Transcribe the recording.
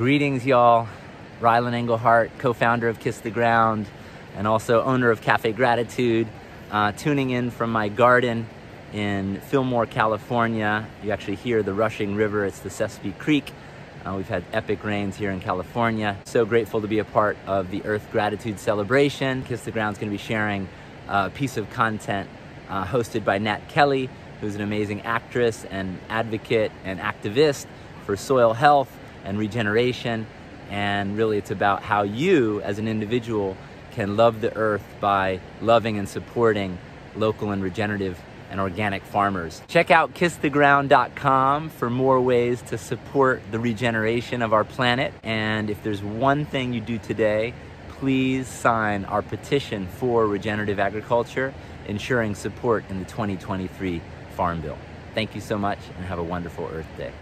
Greetings, y'all. Ryland Englehart, co-founder of Kiss the Ground and also owner of Cafe Gratitude, uh, tuning in from my garden in Fillmore, California. You actually hear the rushing river. It's the Sespe Creek. Uh, we've had epic rains here in California. So grateful to be a part of the Earth Gratitude Celebration. Kiss the Ground's gonna be sharing a piece of content uh, hosted by Nat Kelley, who's an amazing actress and advocate and activist for soil health and regeneration. And really, it's about how you, as an individual, can love the earth by loving and supporting local and regenerative and organic farmers. Check out kisstheground.com for more ways to support the regeneration of our planet. And if there's one thing you do today, please sign our petition for regenerative agriculture, ensuring support in the 2023 Farm Bill. Thank you so much and have a wonderful Earth Day.